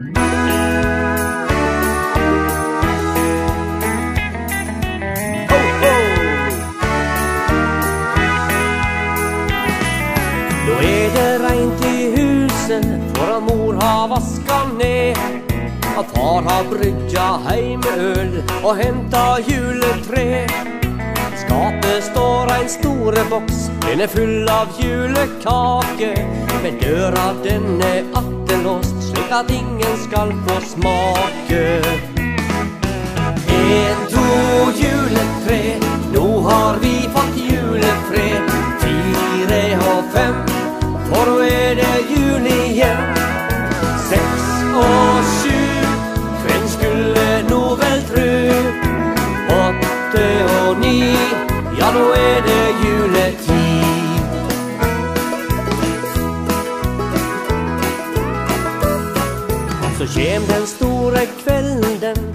Nå er det reint i huset, for at mor har vaska ned. At far har brygga heimeøl og henta juletre. Skapet står ein store boks, den er full av julekake. Men døra den er attelåst, slik at ingen skal få smake. En, to, juletre, nå har vi fått julefred. Fire og fem, for nå er det jul igjen. Så kjem den store kvelden,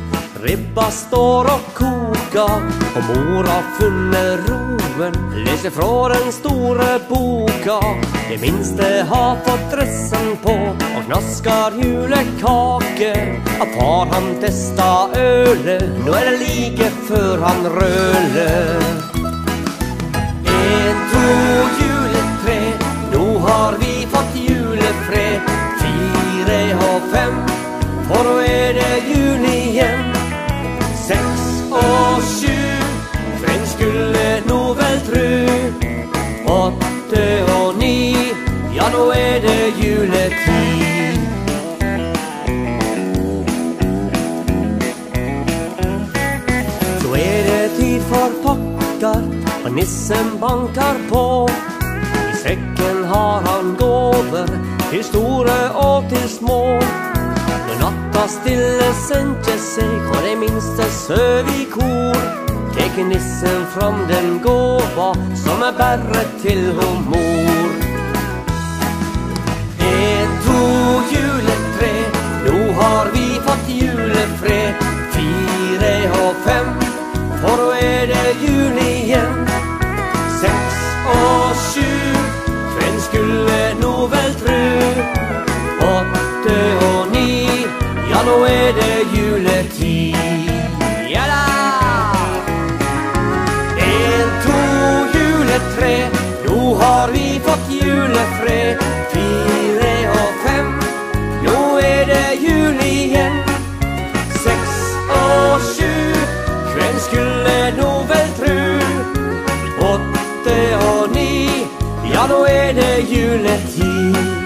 ribba står og koker. Og mor har funnet roen, leser fra den store boka. Det minste har fått dressen på og knasker julekake. At far han testa ølet, nå er det like før han røler. En, to, juletre, nå har vi fått julefred. Fire og fem, for nå er det jul igjen. Seks og sju, hvem skulle nå vel tru? Åtte og ni, ja nå er det juletid. Så er det tid for pakker, og nissen banker på. I sekken har han gåver, til store og til små. Natta stille sendte seg, og de minste søv i kor, tek nissen fram den gåva som er berre til ho mor. En, to, juletre, nå har vi fått julefred. Fire og fem, for nå er det jul igjen. Seks og nå er det juletid. Ja da! En, to, juletre, nå har vi fått julefred. Fire og fem, nå er det jul igjen. Seks og sju, hvem skulle nå vel tru? Åtte og ni, ja nå er det juletid.